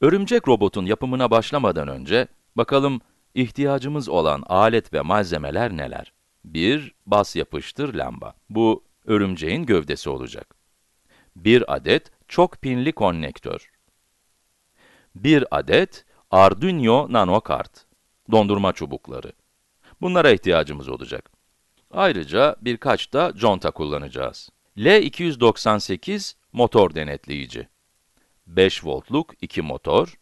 Örümcek robotun yapımına başlamadan önce, bakalım ihtiyacımız olan alet ve malzemeler neler? 1. Bas yapıştır lamba. Bu, örümceğin gövdesi olacak. 1 adet çok pinli konnektör. 1 adet Arduino Nano kart. Dondurma çubukları. Bunlara ihtiyacımız olacak. Ayrıca birkaç da conta kullanacağız. L298 motor denetleyici. 5 voltluk 2 motor.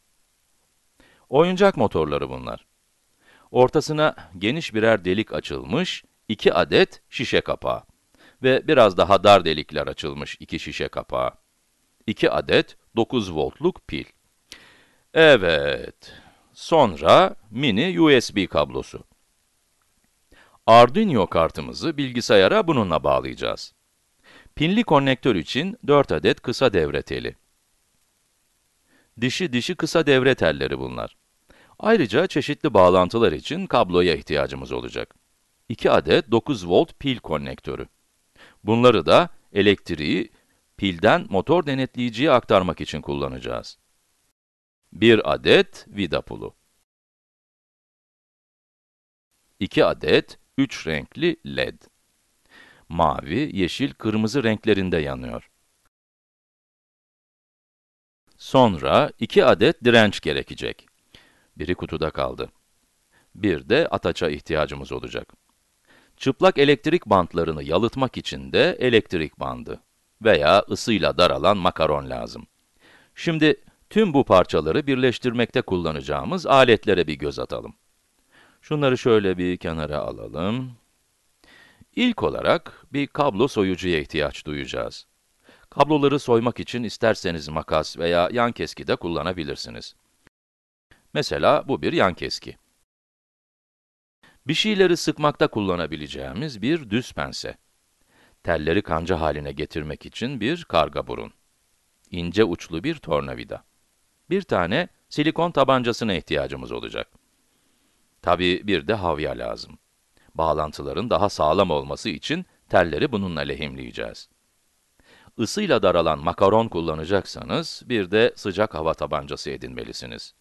Oyuncak motorları bunlar. Ortasına geniş birer delik açılmış 2 adet şişe kapağı ve biraz daha dar delikler açılmış 2 şişe kapağı. 2 adet 9 voltluk pil. Evet, sonra mini USB kablosu. Arduino kartımızı bilgisayara bununla bağlayacağız. Pinli konnektör için 4 adet kısa devre teli. Dişi dişi kısa devre telleri bunlar. Ayrıca çeşitli bağlantılar için kabloya ihtiyacımız olacak. 2 adet 9 volt pil konnektörü. Bunları da elektriği pilden motor denetleyiciye aktarmak için kullanacağız. 1 adet vida pulu. 2 adet 3 renkli led. Mavi, yeşil, kırmızı renklerinde yanıyor. Sonra 2 adet direnç gerekecek. Biri kutuda kaldı. Bir de ataça ihtiyacımız olacak. Çıplak elektrik bantlarını yalıtmak için de elektrik bandı veya ısıyla daralan makaron lazım. Şimdi tüm bu parçaları birleştirmekte kullanacağımız aletlere bir göz atalım. Şunları şöyle bir kenara alalım. İlk olarak bir kablo soyucuya ihtiyaç duyacağız. Kabloları soymak için isterseniz makas veya yan keski de kullanabilirsiniz. Mesela bu bir yan keski. Bir şeyleri sıkmakta kullanabileceğimiz bir düz pense. Telleri kanca haline getirmek için bir karga burun. İnce uçlu bir tornavida. Bir tane silikon tabancasına ihtiyacımız olacak. Tabii bir de havya lazım. Bağlantıların daha sağlam olması için telleri bununla lehimleyeceğiz. Isıyla daralan makaron kullanacaksanız, bir de sıcak hava tabancası edinmelisiniz.